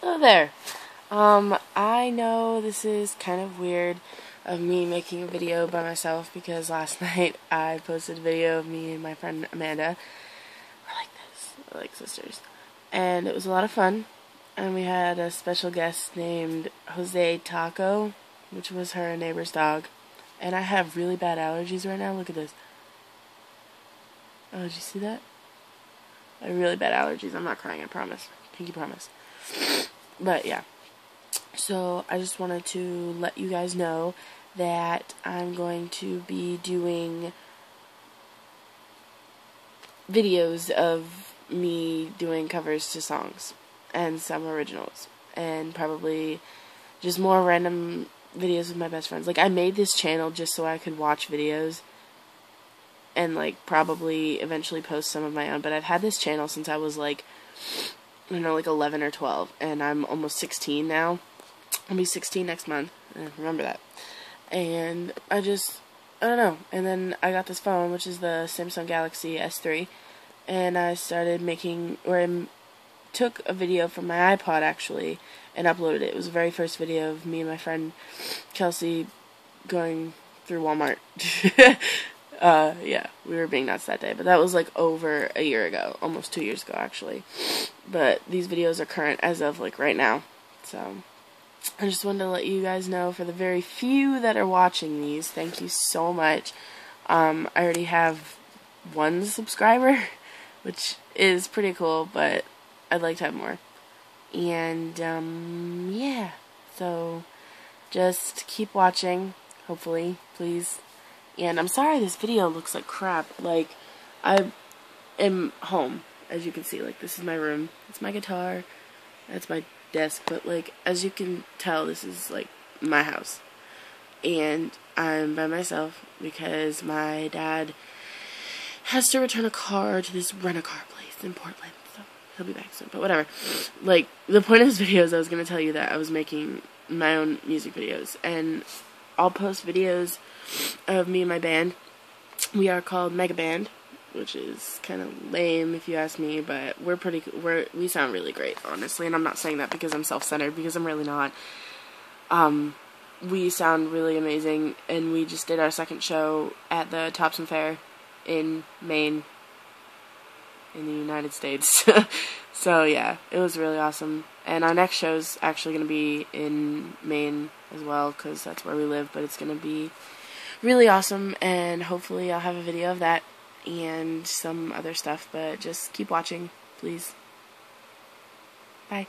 Hello there. Um, I know this is kind of weird of me making a video by myself because last night I posted a video of me and my friend Amanda. We're like this. We're like sisters. And it was a lot of fun. And we had a special guest named Jose Taco, which was her neighbor's dog. And I have really bad allergies right now. Look at this. Oh, did you see that? I have really bad allergies. I'm not crying, I promise. Pinky promise. But yeah. So I just wanted to let you guys know that I'm going to be doing videos of me doing covers to songs and some originals and probably just more random videos with my best friends. Like I made this channel just so I could watch videos and like probably eventually post some of my own, but I've had this channel since I was like I don't know, like 11 or 12, and I'm almost 16 now. I'll be 16 next month. remember that. And I just, I don't know. And then I got this phone, which is the Samsung Galaxy S3, and I started making, or I took a video from my iPod actually, and uploaded it. It was the very first video of me and my friend Kelsey going through Walmart. Uh, yeah, we were being nuts that day, but that was like over a year ago, almost two years ago actually. But these videos are current as of like right now, so I just wanted to let you guys know for the very few that are watching these, thank you so much. Um, I already have one subscriber, which is pretty cool, but I'd like to have more. And um, yeah, so just keep watching, hopefully, please and I'm sorry this video looks like crap. Like, I am home, as you can see. Like, this is my room. It's my guitar. That's my desk. But, like, as you can tell, this is, like, my house. And I'm by myself because my dad has to return a car to this rent-a-car place in Portland. So, he'll be back soon. But whatever. Like, the point of this video is I was going to tell you that I was making my own music videos. And I'll post videos of me and my band. We are called Mega Band, which is kind of lame if you ask me, but we're pretty we're we sound really great, honestly, and I'm not saying that because I'm self-centered because I'm really not. Um we sound really amazing and we just did our second show at the Topsham Fair in Maine in the United States. so yeah, it was really awesome. And our next show is actually going to be in Maine as well because that's where we live. But it's going to be really awesome, and hopefully, I'll have a video of that and some other stuff. But just keep watching, please. Bye.